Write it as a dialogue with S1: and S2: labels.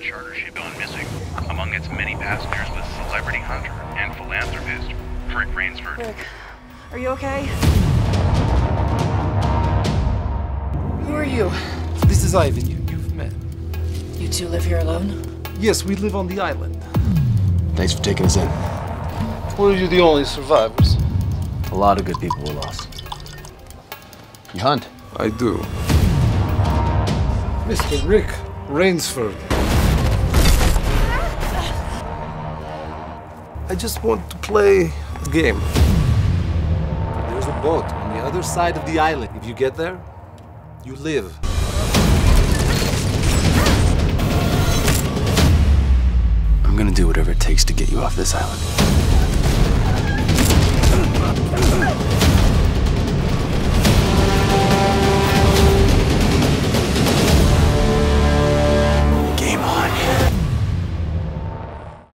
S1: charter ship gone missing. Among its many passengers was celebrity hunter and philanthropist Rick Rainsford.
S2: Rick, are you okay? Who are you?
S3: This is Ivan. You, you've met.
S2: You two live here alone?
S3: Yes, we live on the island.
S4: Thanks for taking us in.
S3: Were you the only survivors?
S4: A lot of good people were lost. You hunt?
S3: I do. Mr. Rick Rainsford. I just want to play a game. There's a boat on the other side of the island. If you get there, you live.
S4: I'm gonna do whatever it takes to get you off this island.